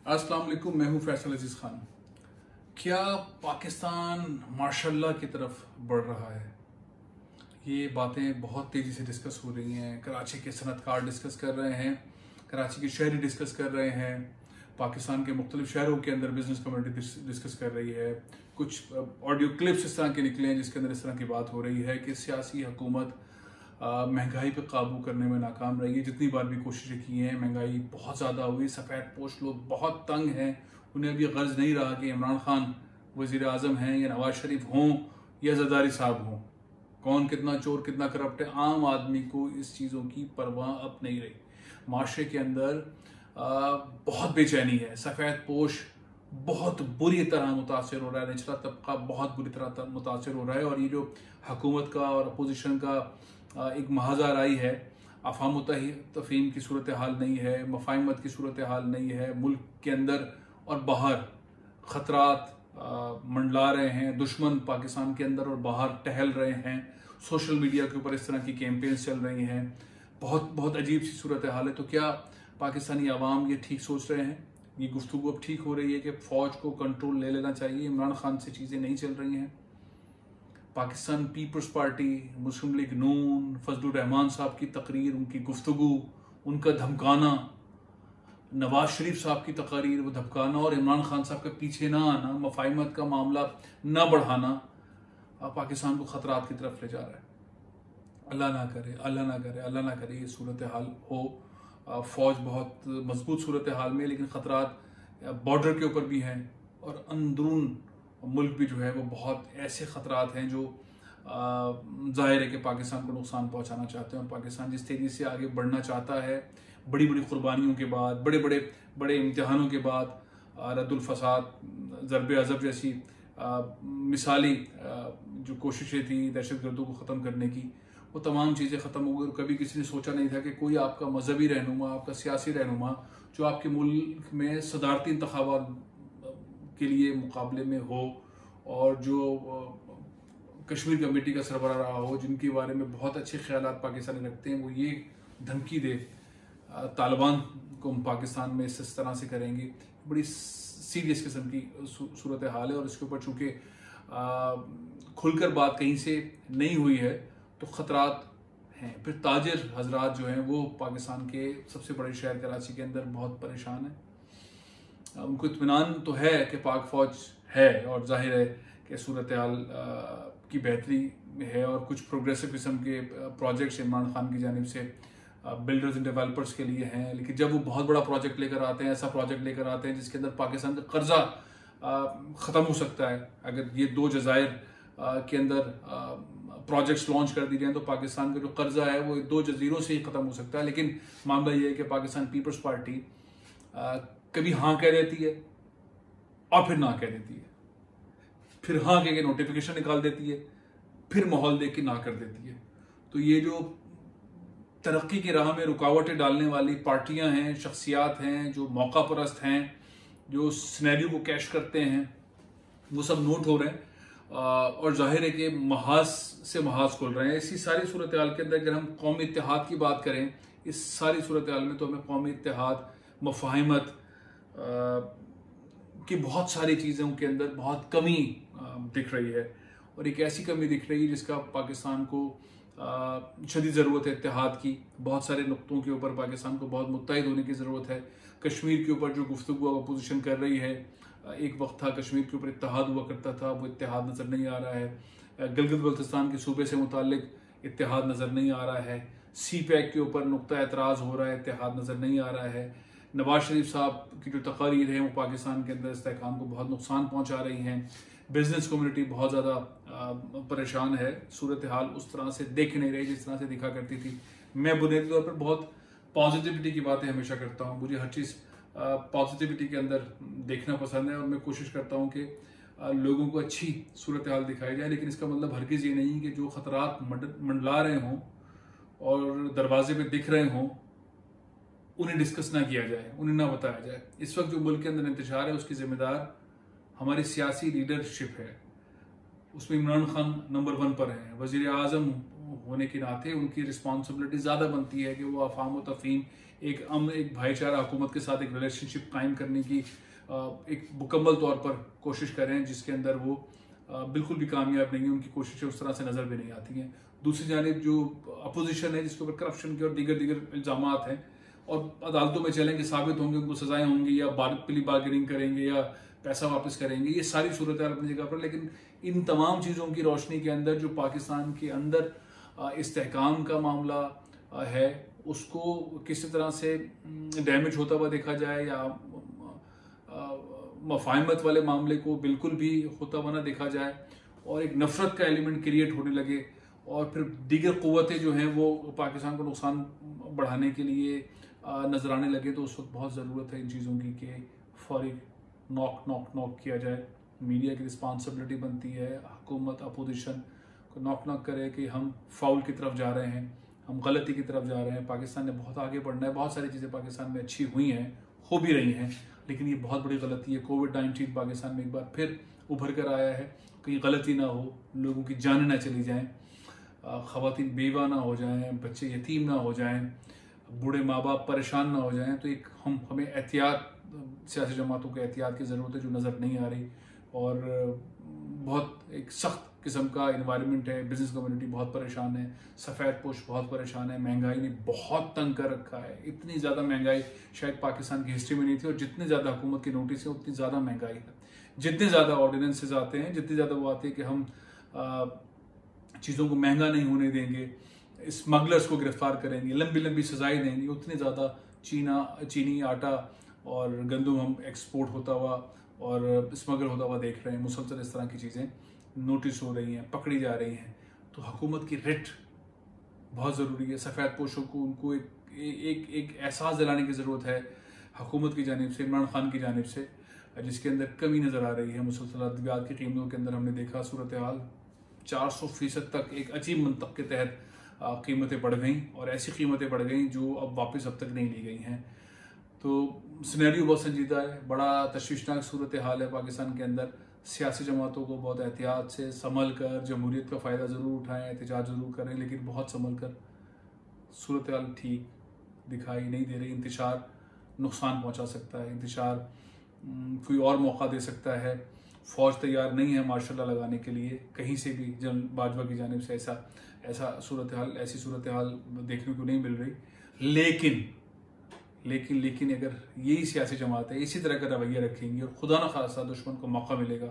अस्सलाम वालेकुम, मैं हूँ फैसल अज़ीज़ खान। क्या पाकिस्तान माशाल्लाह की तरफ़ बढ़ रहा है? ये बातें बहुत तेज़ी से डिस्कस हो रही हैं। कराची के सनतकार डिस्कस कर रहे हैं, कराची के शहरी डिस्कस कर रहे हैं, पाकिस्तान के मुख्तलिफ़ शहरों के अंदर बिज़नेस कम्युनिटी डिस्कस कर रही है। कुछ ऑडियो क्लिप्स इस तरह के निकले हैं जिसके अंदर इस तरह की बात हो रही है कि सियासी हुकूमत महँगाई पर काबू करने में नाकाम रही है जितनी बार भी कोशिशें की हैं महँगाई बहुत ज़्यादा हुई सफ़ेद पोश लोग बहुत तंग हैं। उन्हें अभी गर्ज नहीं रहा कि इमरान खान वज़ीर अजम हैं या नवाज़ शरीफ हों या जरदारी साहब हों। कौन कितना चोर कितना करप्ट है आम आदमी को इस चीज़ों की परवाह अब नहीं रही। माशरे के अंदर आ, बहुत बेचैनी है। सफ़ेद पोश बहुत बुरी तरह मुतासर हो रहा है, निचला तबका बहुत बुरी तरह मुतासर हो रहा है और ये जो हकूमत का और अपोजिशन का एक महाजा राई है अफाम तफीम की सूरत हाल नहीं है मफाहमत की सूरत हाल नहीं है, मुल्क के अंदर और बाहर ख़तरात मंडला रहे हैं, दुश्मन पाकिस्तान के अंदर और बाहर टहल रहे हैं, सोशल मीडिया के ऊपर इस तरह की कैंपेन्स चल रही हैं, बहुत बहुत अजीब सी सूरत हाल है। तो क्या पाकिस्तानी आवाम ये ठीक सोच रहे हैं? ये गुफ्तु अब ठीक हो रही है कि फ़ौज को कंट्रोल ले लेना चाहिए। इमरान खान से चीज़ें नहीं चल रही हैं। Pakistan people's party Muslim league Noon Fazal Rehman sahab की तकरीर, उनकी गुफ्तु उनका धमकाना, नवाज़ शरीफ साहब की तकरीर, वो धमकाना और इमरान खान साहब के पीछे ना आना, मफाहमत का मामला न बढ़ाना पाकिस्तान को ख़तरात की तरफ़ ले जा रहा है। अल्लाह ना करे, अल्लाह ना करे, अल्लाह ना करे ये सूरत हाल हो। फ़ौज बहुत मज़बूत सूरत हाल में लेकिन ख़तरात बॉर्डर के ऊपर भी हैं और अंदरून मुल्क भी जो है वो बहुत ऐसे ख़तरात हैं जो ज़ाहिर है कि पाकिस्तान को नुकसान पहुंचाना चाहते हैं और पाकिस्तान जिस तेज़ी से आगे बढ़ना चाहता है बड़ी बड़ी कुर्बानियों के बाद बड़े बड़े बड़े इम्तहानों के बाद रद्दुलफसाद ज़रब अज़ब जैसी मिसाली जो कोशिशें थी दहशत गर्दों को ख़त्म करने की वो तमाम चीज़ें ख़त्म हो गई और कभी किसी ने सोचा नहीं था कि कोई आपका मजहबी रहनुमा, आपका सियासी रहनुमा, जो आपके मुल्क में सदारती इंतबात के लिए मुकाबले में हो और जो कश्मीर कमेटी का सरबरा रहा हो, जिनके बारे में बहुत अच्छे ख्याल पाकिस्तानी रखते हैं, वो ये धमकी दे तालिबान को हम पाकिस्तान में इस तरह से करेंगे। बड़ी सीरियस किस्म की सूरत हाल है और इसके ऊपर चूँकि खुलकर बात कहीं से नहीं हुई है तो ख़तरात हैं। फिर ताजर हजरात जो हैं, वो पाकिस्तान के सबसे बड़े शहर कराची के अंदर बहुत परेशान हैं। उनको इतमान तो है कि पाक फ़ौज है और ज़ाहिर है कि सूरत हाल की बेहतरी है और कुछ प्रोग्रेसिव किस्म के प्रोजेक्ट्स इमरान खान की जानब से बिल्डर्स एंड डेवलपर्स के लिए हैं। लेकिन जब वो बहुत बड़ा प्रोजेक्ट लेकर आते हैं, ऐसा प्रोजेक्ट लेकर आते हैं जिसके अंदर पाकिस्तान का कर्जा ख़त्म हो सकता है, अगर ये दो जजायर के अंदर प्रोजेक्ट्स लॉन्च कर दिए जाए तो पाकिस्तान का जो कर्जा है वो दो जजीरों से ही ख़त्म हो सकता है। लेकिन मामला ये है कि पाकिस्तान पीपल्स पार्टी कभी हाँ कह देती है और फिर ना कह देती है। फिर हाँ कह के नोटिफिकेशन निकाल देती है, फिर माहौल देख के ना कर देती है। तो ये जो तरक्की की राह में रुकावटें डालने वाली पार्टियाँ हैं, शख्सियात हैं, जो मौका परस्त हैं, जो स्नैरियो को कैश करते हैं, वो सब नोट हो रहे हैं। और ज़ाहिर है कि महाज से महाज खोल रहे हैं। इसी सारी सूरत हाल के अंदर अगर हम कौमी इतिहाद की बात करें, इस सारी सूरत हाल में तो हमें कौमी इतिहाद मफाहमत की बहुत सारी चीज़ों के अंदर बहुत कमी दिख रही है। और एक ऐसी कमी दिख रही है जिसका पाकिस्तान को शदी ज़रूरत है इतिहाद की। बहुत सारे नुकतों के ऊपर पाकिस्तान को बहुत मुतहद होने की ज़रूरत है। कश्मीर के ऊपर जो गुफ्तु अपोजिशन कर रही है एक वक्त था, कश्मीर के ऊपर इतिहाद हुआ करता था वो इतिहाद नज़र नहीं आ रहा है। गिलगित बल्तिस्तान के सूबे से मुतल इतिहाद नज़र नहीं आ रहा है। सी पैक के ऊपर नुक़ एतराज़ हो रहा है इतिहाद नज़र नहीं आ रहा है। नवाज़ शरीफ साहब की जो तकारीर है, वो पाकिस्तान के अंदर इसकाम को बहुत नुकसान पहुँचा रही हैं। बिज़नेस कम्युनिटी बहुत ज़्यादा परेशान है। सूरत हाल उस तरह से देख नहीं रही, जिस तरह से दिखा करती थी। मैं बुनियादी तौर पर बहुत पॉजिटिविटी की बातें हमेशा करता हूँ। मुझे हर चीज़ पॉजिटिविटी के अंदर देखना पसंद है और मैं कोशिश करता हूँ कि लोगों को अच्छी सूरत हाल दिखाई जाए, लेकिन इसका मतलब हर किस ये नहीं कि जो ख़तरात मंडला रहे हों और दरवाजे पे दिख रहे हों, उन्हें डिस्कस ना किया जाए, उन्हें ना बताया जाए। इस वक्त जो मुल्क के अंदर इंतज़ार है, उसकी जिम्मेदार हमारी सियासी लीडरशिप है। उसमें इमरान खान नंबर वन पर हैं। वज़ीर आज़म होने के नाते उनकी रिस्पॉन्सिबिलिटी ज़्यादा बनती है कि वो अफाम व तफीम एक अम, एक भाईचारा, हुकूमत के साथ एक रिलेशनशिप कायम करने की एक मुकम्मल तौर पर कोशिश करें, जिसके अंदर वो बिल्कुल भी कामयाब नहीं है, उनकी कोशिशें उस तरह से नज़र भी नहीं आती हैं। दूसरी जानब जो अपोजिशन है, जिसके ऊपर करप्शन के और दीगर दीगर इल्ज़ाम हैं, और अदालतों में चलेंगे, साबित होंगे, उनको सजाएँ होंगी, या बार, पिली बार्गेनिंग करेंगे, या पैसा वापस करेंगे, ये सारी सूरत अपनी जगह पर, लेकिन इन तमाम चीज़ों की रोशनी के अंदर, जो पाकिस्तान के अंदर इस्तेकाम का मामला है उसको किसी तरह से डैमेज होता हुआ देखा जाए या मफाहमत वाले मामले को बिल्कुल भी होता हुआ ना देखा जाए और एक नफरत का एलिमेंट क्रिएट होने लगे और फिर दीगर क़वतें जो हैं वो पाकिस्तान को नुकसान बढ़ाने के लिए नज़र आने लगे तो उस वक्त बहुत ज़रूरत है इन चीज़ों की कि फौरी नॉक नॉक नॉक किया जाए। मीडिया की रिस्पॉन्सिबिलिटी बनती है, हुकूमत अपोजिशन को नॉक नॉक करे कि हम फाउल की तरफ़ जा रहे हैं। हम गलती की तरफ़ जा रहे हैं, पाकिस्तान ने बहुत आगे बढ़ना है, बहुत सारी चीज़ें पाकिस्तान में अच्छी हुई हैं, हो भी रही हैं, लेकिन ये बहुत बड़ी गलती है। कोविड नाइन्टीन पाकिस्तान में एक बार फिर उभर कर आया है। कहीं गलती ना हो, लोगों की जान ना चली जाए ख़वान बेवा ना हो जाएँ, बच्चे यतीम ना हो जाएँ, बूढ़े माँ बाप परेशान ना हो जाएँ तो एक हम, हमें एहतियात, सियासी जमातों के एहतियात की ज़रूरत है जो नज़र नहीं आ रही। और बहुत एक सख्त किस्म का इन्वायरमेंट है बिज़नेस कम्युनिटी बहुत परेशान है, सफ़ेद पोश बहुत परेशान है, महँगाई ने बहुत तंग कर रखा है। इतनी ज़्यादा महँगाई शायद पाकिस्तान की हिस्ट्री में नहीं थी और जितने ज़्यादा हुकूमत की नोटिस है, उतनी ज़्यादा महँगाई है। जितने ज़्यादा ऑर्डिनेंसेज आते हैं, जितने ज़्यादा वो आते हैं कि हम चीज़ों को महँगा नहीं होने देंगे स्मगलर्स को गिरफ़्तार करेंगे, लंबी लंबी सजाएँ देंगे, उतने ज़्यादा चीना, चीनी आटा और गंदम हम एक्सपोर्ट होता हुआ और स्मगल होता हुआ देख रहे हैं, मुसलसल इस तरह की चीज़ें। नोटिस हो रही हैं, पकड़ी जा रही हैं तो हुकूमत की रिट बहुत ज़रूरी है। सफ़ेद पोशों को, उनको एक एक एक एहसास दिलाने की ज़रूरत है हुकूमत की जानब से, इमरान खान की जानब से, जिसके अंदर कमी नज़र आ रही है। मुसलसल अद्वियात की कीमतों के अंदर हमने देखा सूरत हाल चार सौ फ़ीसद तक एक अजीब मंतक के तहत कीमतें बढ़ गई और ऐसी कीमतें बढ़ गई जो अब वापस अब तक नहीं ली गई हैं। तो सिनेरियो बहुत संजीदा है, बड़ा तशवीशनाक सूरत हाल है पाकिस्तान के अंदर। सियासी जमातों को बहुत एहतियात से संभल कर जमहूरीत का फ़ायदा ज़रूर उठाएँ, एहतजाज ज़रूर करें, लेकिन बहुत संभल कर सूरत हाल ठीक दिखाई नहीं दे रही। इंतशार नुकसान पहुँचा सकता है इंतशार कोई और मौका दे सकता है। फौज तैयार नहीं है मार्शल लगाने के लिए, कहीं से भी जन भाजपा की जानब से ऐसा ऐसा सूरत हाल, ऐसी सूरत हाल देखने को नहीं मिल रही। लेकिन लेकिन लेकिन अगर यही सियासी जमात है, इसी तरह का रवैया रखेंगी और खुदा न खासा दुश्मन को मौका मिलेगा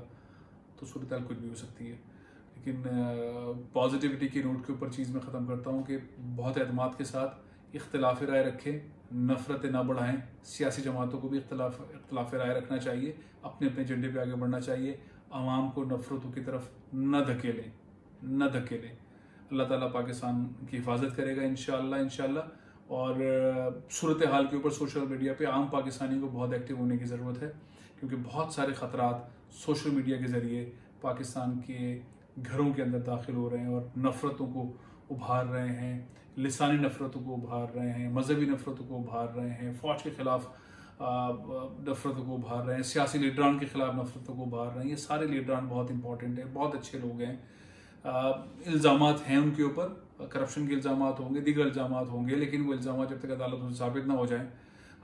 तो सूरत कुछ भी हो सकती है। लेकिन पॉजिटिविटी की नोट के ऊपर चीज़ मैं ख़त्म करता हूँ कि बहुत अहतमाद के साथ इख्तलाफ राय रखें, नफरतें ना बढ़ाएँ। सियासी जमातों को भी इख्तलाफ इख्तलाफ राय रखना चाहिए, अपने अपने झंडे पे आगे बढ़ना चाहिए। आवाम को नफ़रतों की तरफ़ न धकेलें न धकेलें। अल्लाह ताला पाकिस्तान की हिफाजत करेगा इन इनशाला और सूरत हाल के ऊपर सोशल मीडिया पे आम पाकिस्तानी को बहुत एक्टिव होने की ज़रूरत है, क्योंकि बहुत सारे ख़तरात सोशल मीडिया के ज़रिए पाकिस्तान के घरों के अंदर दाखिल हो रहे हैं और नफ़रतों को उभार रहे हैं, लसानी नफ़रतों को उभार रहे हैं, मजहबी नफ़रतों को उभार रहे हैं, फ़ौज के ख़िलाफ़ नफ़रतों को उभार रहे हैं, सियासी लीडरान के ख़िलाफ़ नफ़रतों को उभार रहे हैं, ये सारे लीडरान बहुत इंपॉर्टेंट है, बहुत अच्छे लोग हैं। इल्ज़ाम हैं उनके ऊपर करप्शन के इल्ज़ाम होंगे, दीगर इल्ज़ाम होंगे, लेकिन वो इल्ज़ाम जब तक अदालत में साबित ना हो जाए,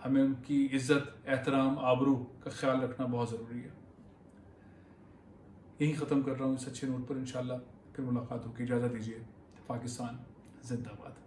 हमें उनकी इज़्ज़त, एहतराम, आबरू का ख्याल रखना बहुत ज़रूरी है। यहीं ख़त्म कर रहा हूँ इस अच्छे नोट पर इन फिर मुलाकात होगी। इजाज़त दीजिए। पाकिस्तान जिंदाबाद।